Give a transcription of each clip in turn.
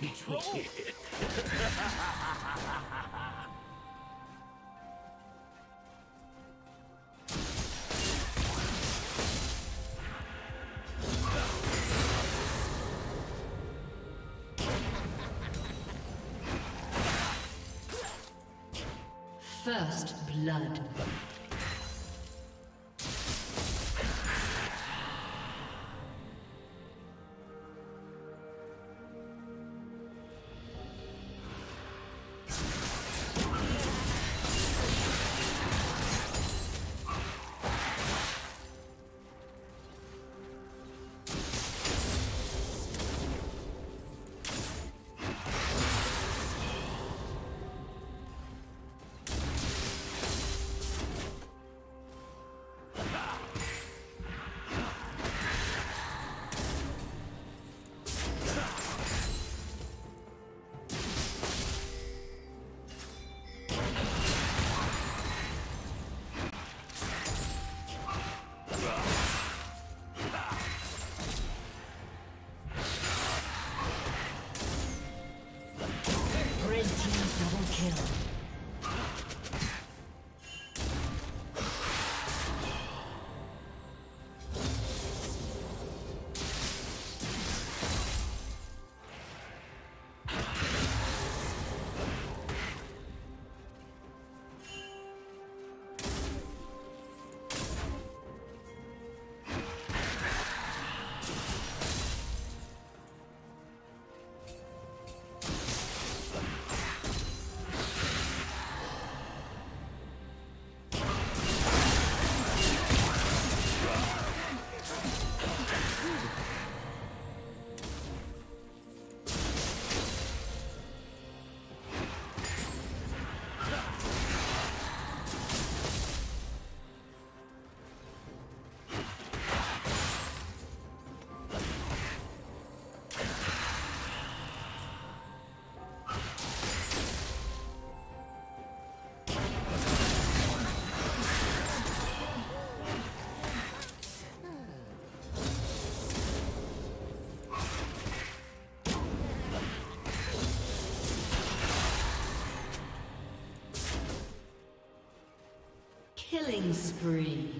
control. First blood. Killing spree.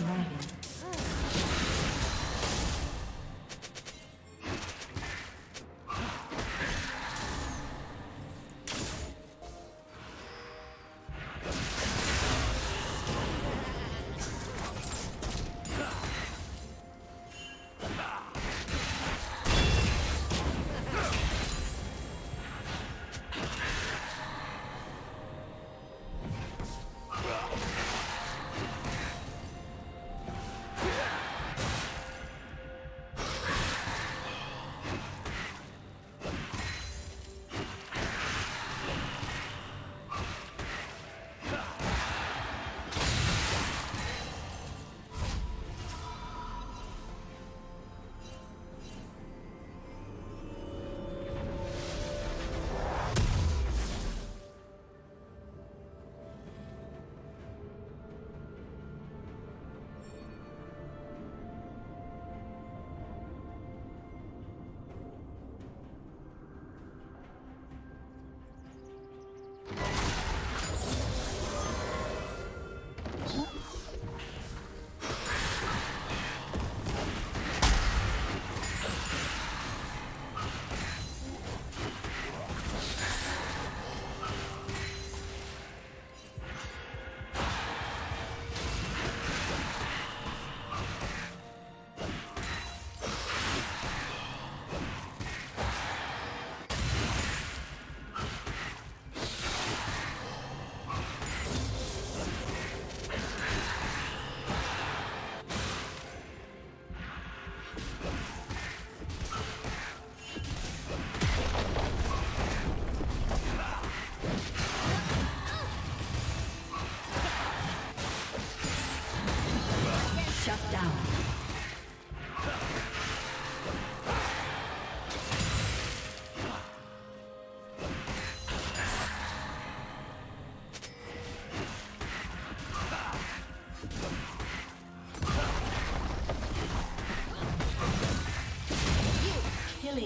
Dragon.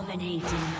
Dominating.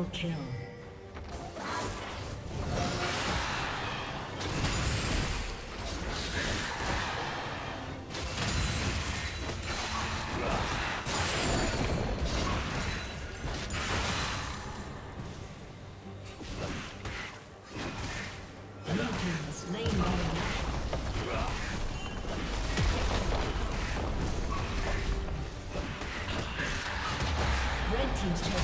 Triple kill. Shut